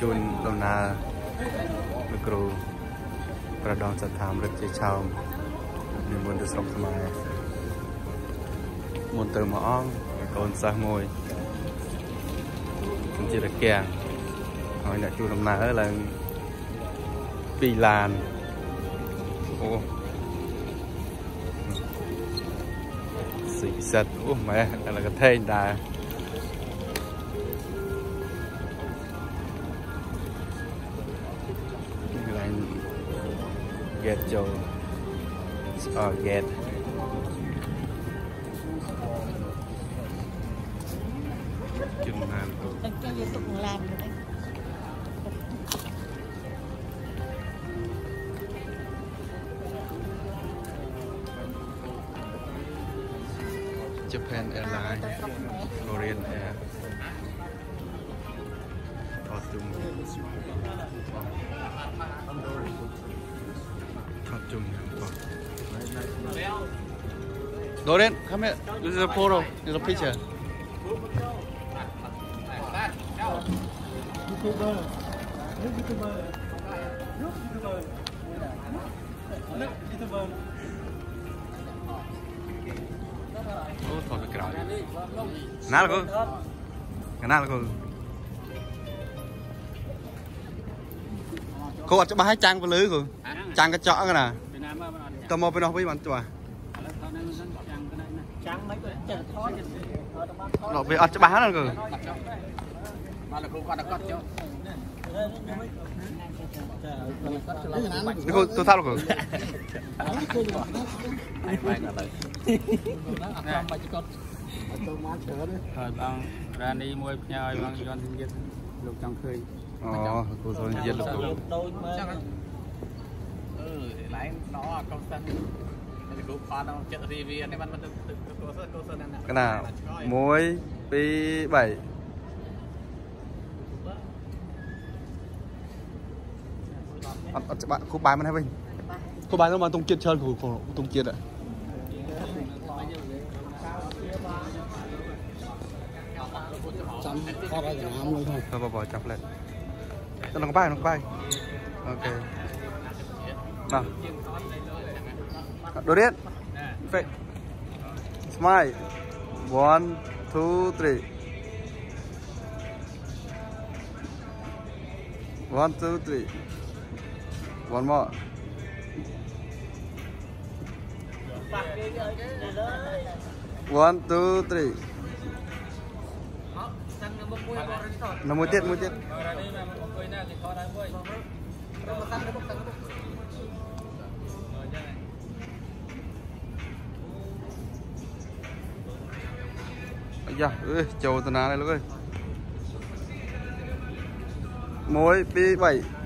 ជួនដំណើរលោកគ្រូប្រដងសត្វធម្មរឹកជាឆោមនិមន្តទៅស្រុកខ្មែរមុនទៅមកអង្គកូនសិស្សមួយខ្ញុំជារកាំងហើយអ្នកជួនដំណើរឡើងពីឡានអូស៊ីពិសិដ្ឋអូម៉ែតែលកថេងដែរ get cho uh, get chừng làm đấy. Japan Airlines Korean Air. Thọ Dorian, come here. This is a photo. This is a picture. Ô, thọ cái cào. Là cô. Cái nào là cô. Cô cho ba trang vào lưới cô. Trang ចាំងកញ្ចក់ហ្នឹងណាតមកពីនោះវិញបានទោះចាំងមិនក៏ចិត្តថយដល់វាអត់ច្បាស់ហ្នឹងគឺបាទលោកគ្រូគាត់គាត់ចុះលោកទូរស័ព្ទលោកគ្រូអាយបែកដល់ហើយអត់ចាំបាច់គាត់អត់ទៅមកច្រើនហើយបងរានីមួយផ្ញើឲ្យបងយន់ទៀតលោកចង់ឃើញអូគ្រូសុនជាតិលោកគ្រូដូចមើល cái nào? Muối pi bảy. Bạn khúc bài mà này mình khúc bài nó mà tung kiệt chơi của của tung kiệt ạ. Bỏ bỏ chọc lại. Nó có bài nó có bài. Ok. Vâng. nào đồ điện. Vậy. Smile. One, two, three. One, two, three. One more. One, two, three. Năm mươi tiết, năm tiết. អាយ៉ាអើចូលតាណានេះលោកអើយ1 2 3